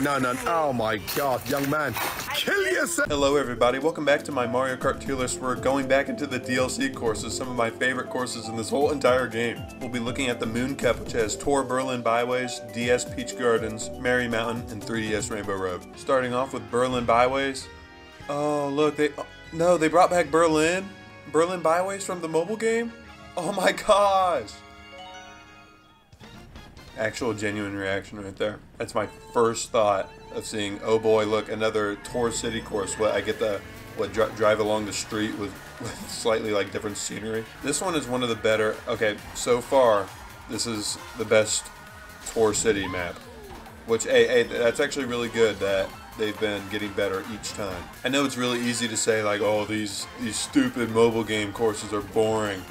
No, no, oh my god, young man. Kill yourself! Hello everybody, welcome back to my Mario Kart tier list. We're going back into the DLC courses, some of my favorite courses in this whole entire game. We'll be looking at the Moon Cup, which has Tour Berlin Byways, DS Peach Gardens, Merry Mountain, and 3DS Rainbow Road. Starting off with Berlin Byways. Oh, look, they... Oh, no, they brought back Berlin? Berlin Byways from the mobile game? Oh my gosh! Actual genuine reaction right there. That's my first thought of seeing, oh boy, look, another Tour City course. What I get the what dri drive along the street with, with slightly like different scenery. This one is one of the better. Okay, so far, this is the best Tour City map. Which, hey, hey, that's actually really good that they've been getting better each time. I know it's really easy to say like, oh, these these stupid mobile game courses are boring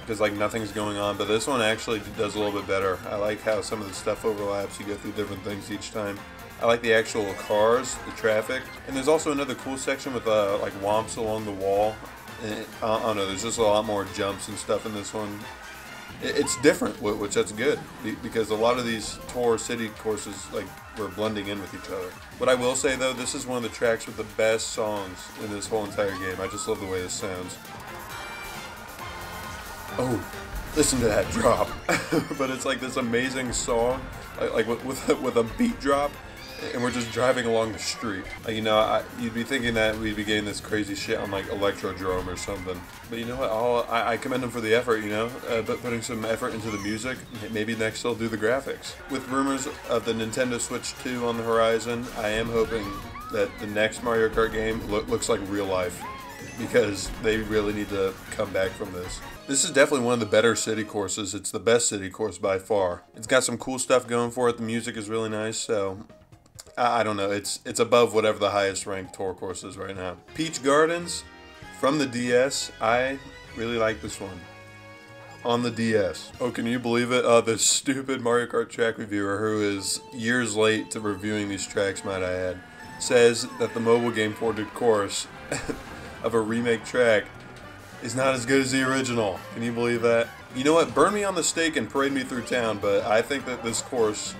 because like nothing's going on. But this one actually does a little bit better. I like how some of the stuff overlaps. You go through different things each time. I like the actual cars, the traffic, and there's also another cool section with uh, like womps along the wall. And, uh, I don't know. There's just a lot more jumps and stuff in this one. It's different, which that's good because a lot of these tour city courses like we're blending in with each other. What I will say though, this is one of the tracks with the best songs in this whole entire game. I just love the way this sounds. Oh, listen to that drop. but it's like this amazing song, like, with, with, with a beat drop, and we're just driving along the street. Like, you know, I, you'd be thinking that we'd be getting this crazy shit on like Electrodrome or something. But you know what? I, I commend them for the effort. You know, uh, but putting some effort into the music. Maybe next they'll do the graphics. With rumors of the Nintendo Switch 2 on the horizon, I am hoping that the next Mario Kart game lo looks like real life because they really need to come back from this. This is definitely one of the better city courses. It's the best city course by far. It's got some cool stuff going for it. The music is really nice, so I don't know. It's it's above whatever the highest ranked tour course is right now. Peach Gardens from the DS. I really like this one. On the DS. Oh, can you believe it? Uh, this stupid Mario Kart track reviewer who is years late to reviewing these tracks, might I add, says that the mobile game ported course of a remake track is not as good as the original. Can you believe that? You know what? Burn me on the stake and parade me through town, but I think that this course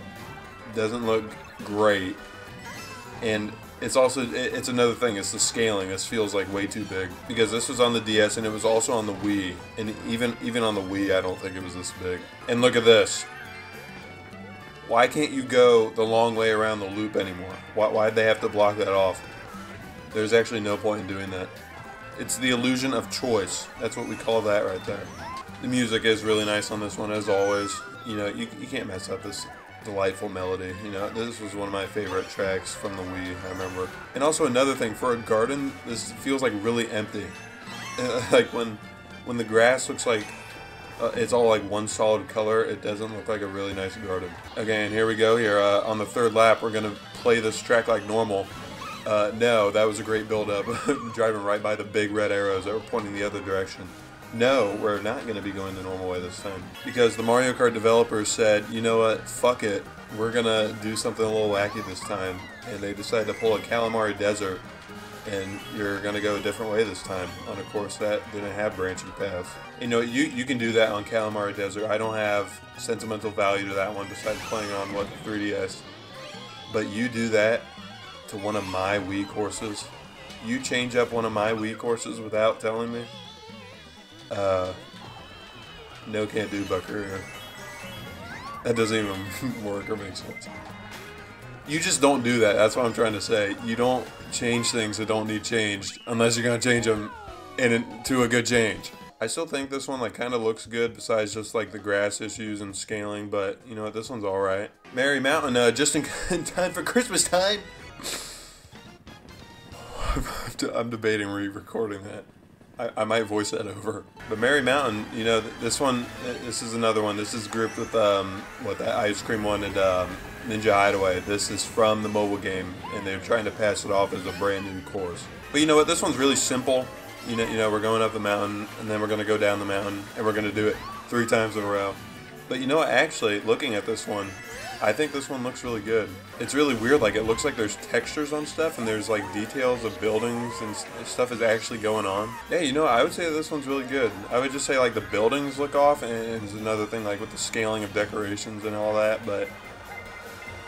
doesn't look great. And it's also, it's another thing, it's the scaling. This feels like way too big. Because this was on the DS and it was also on the Wii. And even, even on the Wii, I don't think it was this big. And look at this. Why can't you go the long way around the loop anymore? Why, why'd they have to block that off? There's actually no point in doing that. It's the illusion of choice. That's what we call that right there. The music is really nice on this one, as always. You know, you, you can't mess up this delightful melody. You know, this was one of my favorite tracks from the Wii, I remember. And also another thing, for a garden, this feels like really empty. like when when the grass looks like uh, it's all like one solid color, it doesn't look like a really nice garden. Okay, and here we go here. Uh, on the third lap, we're to play this track like normal. Uh, no, that was a great build-up. Driving right by the big red arrows that were pointing the other direction. No, we're not going to be going the normal way this time. Because the Mario Kart developers said, you know what, fuck it. We're going to do something a little wacky this time. And they decided to pull a Calamari Desert. And you're going to go a different way this time on a course that didn't have branching paths. You know, you, you can do that on Calamari Desert. I don't have sentimental value to that one besides playing on, what, the 3DS. But you do that to one of my Wii courses? You change up one of my Wii courses without telling me? Uh, no, can't do, Buckaroo. That doesn't even work or make sense. You just don't do that. That's what I'm trying to say. You don't change things that don't need changed unless you're gonna change them into a good change. I still think this one like kind of looks good besides just like the grass issues and scaling, but you know what, this one's alright. Merry Mountain, uh, just in time for Christmas time. I'm debating re-recording that. I, I, might voice that over. But Merry Mountain, you know, this one, this is another one. This is grouped with um, what that ice cream one and um, Ninja Hideaway. This is from the mobile game, and they're trying to pass it off as a brand new course. But you know what? This one's really simple. You know, you know, we're going up the mountain, and then we're going to go down the mountain, and we're going to do it three times in a row. But you know what? Actually, looking at this one, I think this one looks really good. It's really weird, like it looks like there's textures on stuff and there's like details of buildings and stuff is actually going on. Yeah, you know, I would say this one's really good. I would just say like the buildings look off and it's another thing like with the scaling of decorations and all that, but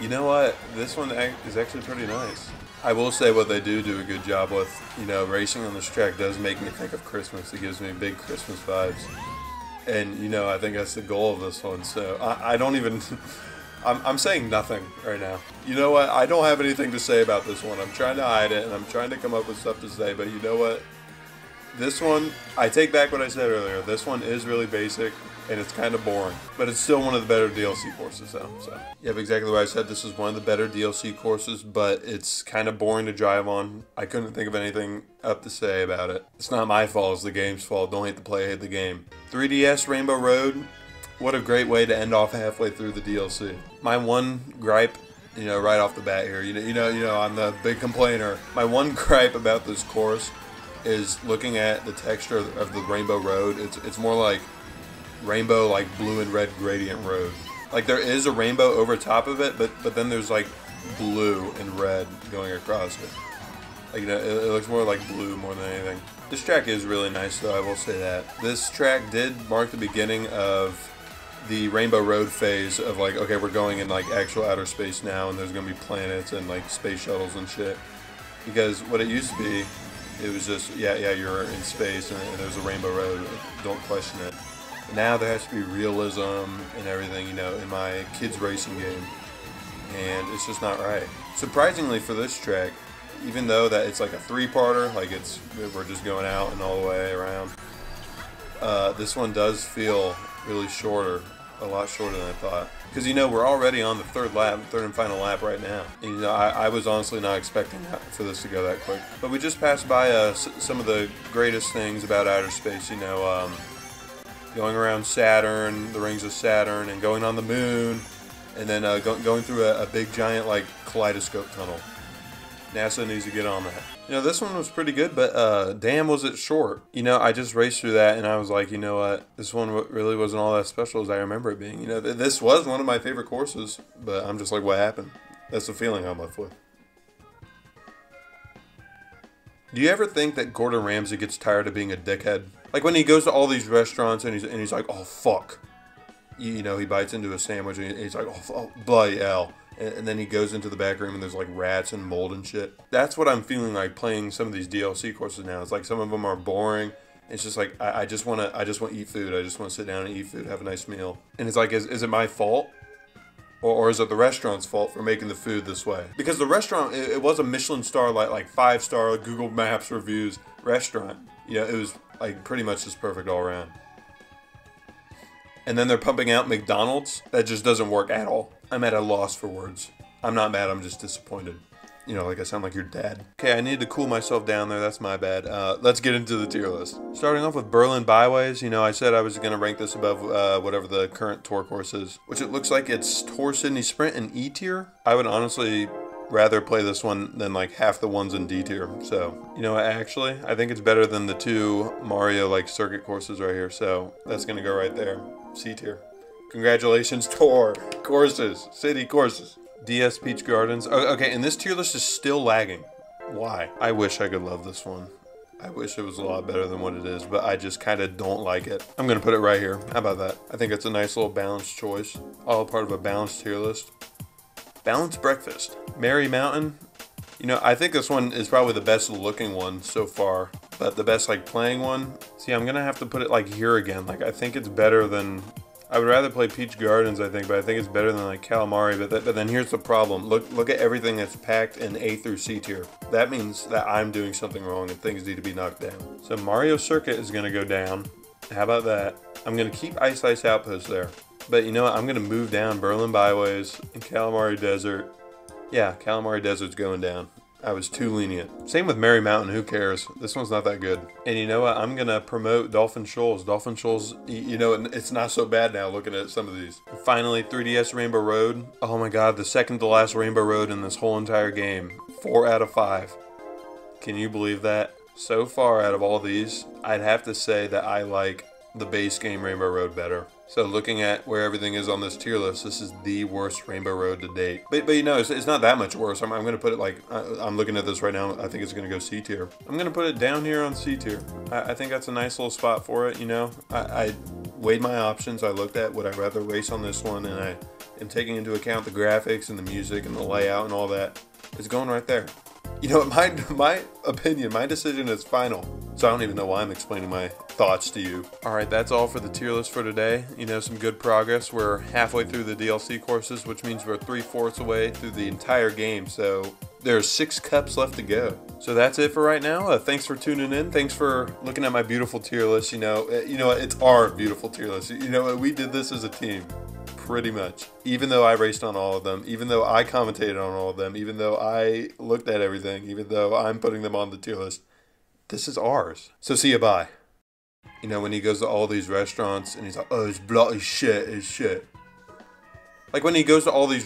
You know what? This one is actually pretty nice. I will say what they do do a good job with. You know, racing on this track does make me think of Christmas. It gives me big Christmas vibes. And, you know, I think that's the goal of this one. So I, I don't even. I'm, I'm saying nothing right now. You know what? I don't have anything to say about this one. I'm trying to hide it and I'm trying to come up with stuff to say, but you know what? This one, I take back what I said earlier. This one is really basic and it's kind of boring, but it's still one of the better DLC courses though. So, you have exactly what I said. This is one of the better DLC courses, but it's kind of boring to drive on. I couldn't think of anything up to say about it. It's not my fault, it's the game's fault. Don't hate the play, hate the game. 3DS Rainbow Road, what a great way to end off halfway through the DLC. My one gripe you know, right off the bat here. You know, you know, you know, I'm the big complainer. My one gripe about this course is looking at the texture of the Rainbow Road. It's it's more like rainbow like blue and red gradient road. Like there is a rainbow over top of it, but but then there's like blue and red going across it. Like you know, it, it looks more like blue more than anything. This track is really nice though, I will say that. This track did mark the beginning of the Rainbow Road phase of like, okay, we're going in like actual outer space now, and there's gonna be planets and like space shuttles and shit. Because what it used to be, it was just yeah, yeah, you're in space and, and there's a Rainbow Road. Don't question it. Now there has to be realism and everything, you know, in my kids racing game, and it's just not right. Surprisingly for this track, even though that it's like a three-parter, like it's we're just going out and all the way around. Uh, this one does feel really shorter, a lot shorter than I thought. Because you know we're already on the third lap, third and final lap right now. And, you know I, I, was honestly not expecting for this to go that quick. But we just passed by uh, some of the greatest things about outer space. You know, um, going around Saturn, the rings of Saturn, and going on the moon, and then uh, go going through a, a, big giant like kaleidoscope tunnel. NASA needs to get on that. You know, this one was pretty good, but uh, damn, was it short. You know, I just raced through that, and I was like, you know what, this one really wasn't all that special as I remember it being. You know, th this was one of my favorite courses, but I'm just like, what happened? That's the feeling I'm left with. Do you ever think that Gordon Ramsay gets tired of being a dickhead? Like when he goes to all these restaurants and he's and he's like, oh fuck, you, know, he bites into a sandwich and he's like, oh, oh bloody hell. And, then he goes into the back room and there's like rats and mold and shit. That's what I'm feeling like playing some of these DLC courses now. It's like some of them are boring. It's just like I, I just want to I just want to eat food. I just want to sit down and eat food, have a nice meal. And it's like, is, is it my fault? Or, or, is it the restaurant's fault for making the food this way? Because the restaurant, it, it was a Michelin star, like like five star Google Maps reviews restaurant. You know, it was like pretty much just perfect all around. And then they're pumping out McDonald's. That just doesn't work at all. I'm at a loss for words. I'm not mad, I'm just disappointed. You know, like I sound like your dad. Okay, I need to cool myself down there. That's my bad. Uh, let's get into the tier list. Starting off with Berlin Byways. You know, I said I was going to rank this above uh, whatever the current tour course is, which it looks like it's Tour Sydney Sprint and E tier. I would honestly rather play this one than like half the ones in D tier. So, you know, actually, I think it's better than the two Mario like circuit courses right here. So that's gonna go right there. C tier. Congratulations, tour courses, city courses. DS Peach Gardens. Oh, okay, and this tier list is still lagging. Why? I wish I could love this one. I wish it was a lot better than what it is, but I just kind of don't like it. I'm gonna put it right here. How about that? I think it's a nice little balanced choice. All part of a balanced tier list. Balanced Breakfast. Merry Mountain. You know, I think this one is probably the best looking one so far, but the best like playing one. See, I'm gonna have to put it like here again. Like I think it's better than. I would rather play Peach Gardens, I think, but I think it's better than like Calamari. But, but then here's the problem. Look, look at everything that's packed in A through C tier. That means that I'm doing something wrong and things need to be knocked down. So Mario Circuit is gonna go down. How about that? I'm gonna keep Ice Ice Outpost there. But you know what? I'm going to move down Berlin Byways and Calamari Desert. Yeah, Calamari Desert's going down. I was too lenient. Same with Merry Mountain, who cares? This one's not that good. And you know what? I'm going to promote Dolphin Shoals. Dolphin Shoals, you know, it's not so bad now looking at some of these. And finally, 3DS Rainbow Road. Oh my god, the second to last Rainbow Road in this whole entire game. Four out of five. Can you believe that? So far out of all these, I'd have to say that I like the base game Rainbow Road better. So looking at where everything is on this tier list, this is the worst Rainbow Road to date. But, but you know, it's, it's not that much worse. I'm, I'm going to put it like, I, am looking at this right now. I think it's going to go C tier. I'm going to put it down here on C tier. I, I, think that's a nice little spot for it, you know. I, I weighed my options. I looked at would I rather race on this one and I am taking into account the graphics and the music and the layout and all that is going right there. You know, my my opinion, my decision is final. So I don't even know why I'm explaining my thoughts to you. All right, that's all for the tier list for today. You know, some good progress. We're halfway through the DLC courses, which means we're three fourths away through the entire game. So there's six cups left to go. So that's it for right now. Uh, thanks for tuning in. Thanks for looking at my beautiful tier list. You know, uh, you know, it's our beautiful tier list. You know, we did this as a team pretty much. Even though I raced on all of them, even though I commentated on all of them, even though I looked at everything, even though I'm putting them on the tier list, this is ours. So see you bye. You know, when he goes to all these restaurants and he's like, oh, it's bloody shit, it's shit. Like when he goes to all these